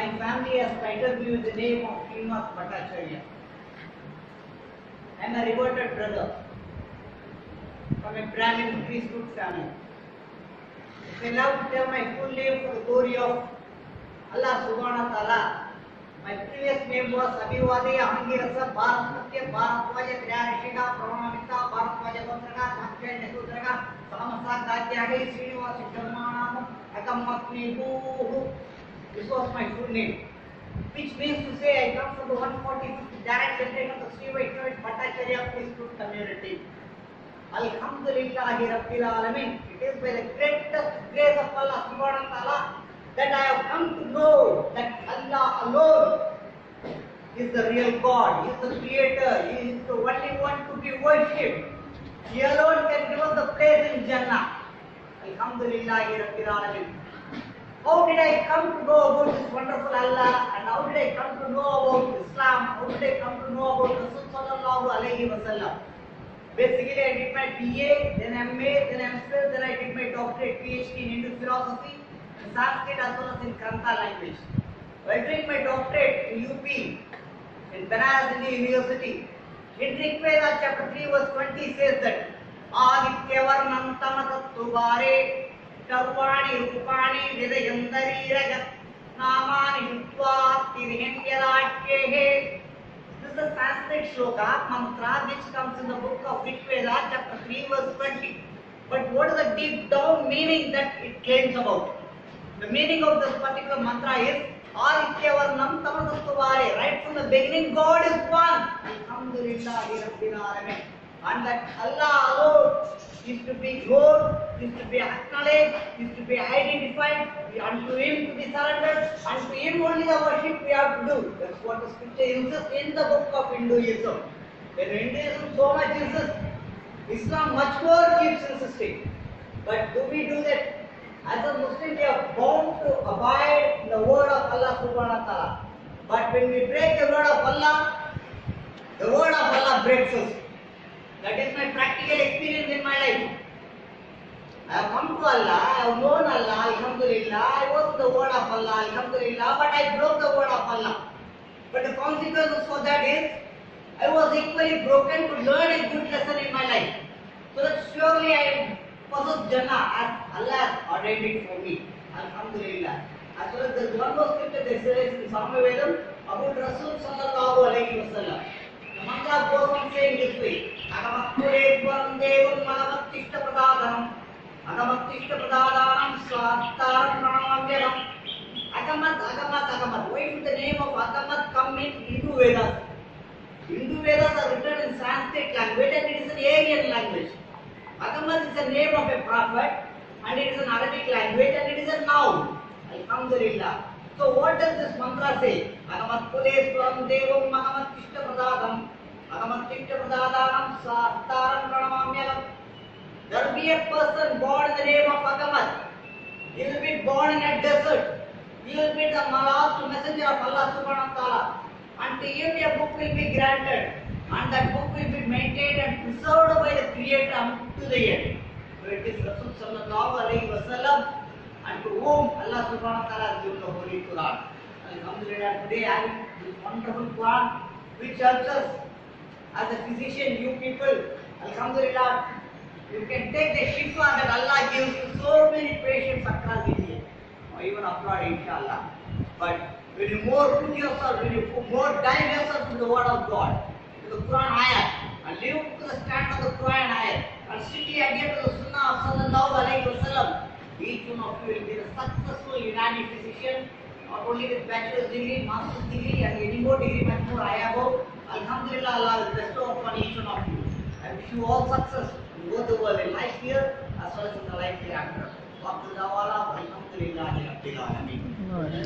My family has titled me with the name of Srinivas Bhattacharya. I am a reverted brother from a Brahmin priesthood family. If I love to tell my full name for the glory of Allah Subhanahu wa Ta'ala, my previous name was Abhivadi Ahangirasa Bharatmatya Bharatvaja Triyarishika Pranamita Bharatvaja Vandraga Sakya Nesudraga Samasa Katyagi Srinivas Dharmanam Akamatni Bhuhu. This was my full name. Which means to say I come from the 145th direct descendant of the Sri Vaishnava Bhattacharya priesthood community. Alhamdulillahi Rabbil Alamin. It is by the greatest grace of Allah Subhanahu wa Ta'ala that I have come to know that Allah alone is the real God. He is the creator. He is the only one to be worshipped. He alone can give us the place in Jannah. Alhamdulillahi Rabbil Alamin. How did I come to know about this wonderful Allah and how did I come to know about Islam? How did I come to know about Rasul Sallallahu Alaihi Wasallam? Basically, I did my BA, then MA, then MPhil, then I did my doctorate PhD in Hindu philosophy, in Sanskrit as well as in Kanta language. While doing my doctorate in UP, in Banaras Indian University, in Rig Veda chapter 3 verse 20 says that Adityavarnam tamatattu ಸರ್ವಾಣಿ ರೂಪಾಣಿ ವಿದಯಂತರೀರಗ ನಾಮಾನಿ ಯುಕ್ವಾ ತಿರಿಹೆಂಗೆಲಾಟ್ಯೇ This is a Sanskrit shloka mantra which comes in the book of Rigveda chapter 3 verse 20. But what is the deep down meaning that it claims about? The meaning of this particular mantra is ಆದಿತ್ಯవర్ಣಂ ತಮಸಸ್ತುವಾರೆ right from the beginning god is one ಅಲ್ಹಮ್ದುಲಿಲ್ಲಾಹಿ ರಬ್ಬಿಲ್ ಆಲಮೀನ್ and that is to be known, is to be acknowledged, is to be identified, and to Him to be surrendered, and to Him only the worship we have to do. That's what the scripture insists in the book of Hinduism. In Hinduism, so much insists. Islam much more keeps insisting. But do we do that? As a Muslim, we are bound to abide in the word of Allah subhanahu wa ta'ala. But when we break the word of Allah, the word of Allah breaks us. That is my practical experience in my life. I have come to Allah, I known Allah, Alhamdulillah, I was the word of Allah, Alhamdulillah, but I broke the word of Allah. But the consequences for that is, I was equally broken to learn a good lesson in my life. So that surely I possess Jannah as Allah has ordained it for me. Alhamdulillah. As well as there's one more scripture that says in Samvedam about Rasul sallallahu alayhi wa sallam. The mantra goes on saying this way. Devam magamatishta pradadhanam. இஷ்டபதாதானம் ஸ்வாத்தாரம் பிரணாமியதம் Ahmad Ahmad Ahmad why with name of Ahmad come in Hindu Vedas Hindu Vedas are written in Sanskrit language and it is an Aryan language Ahmad is a name of a prophet and it is an Arabic language and it is a noun. Alhamdulillah. So what does this mantra say? Agamat Kuleswaram Devam Agamat Kishta Pradadam Agamat Kishta Pradadam Sartaram Pranamamya be a person born in the name of Agamat. He will be born in a desert. He will be the Malak, messenger of Allah subhanahu wa ta'ala. And to him a book will be granted. And that book will be maintained and preserved by the Creator to the end. So it is Rasul sallallahu alayhi wa sallam and to whom Allah subhanahu wa ta'ala has given the Holy Quran. Alhamdulillah, today I have this wonderful Quran which helps us as a physician, you people, Alhamdulillah, you can take the shifa that Allah gives you so many patients across India or oh, even abroad, inshallah. But when you more put yourself, when you more dive yourself to the word of God, to the Quran ayat, and live to the stand of the Quran ayat, and strictly adhere to the Sunnah of Sallallahu Alaihi Wasallam, each one of you will be a successful Unani physician, not only with bachelor's degree, master's degree, and any more degree, much more I have. Alhamdulillah, Allah will bestow upon each one of you. You all success in both the world, in life here as well as in the life hereafter. Wa qul dawala, Alhamdulillah, Rabbil Alameen.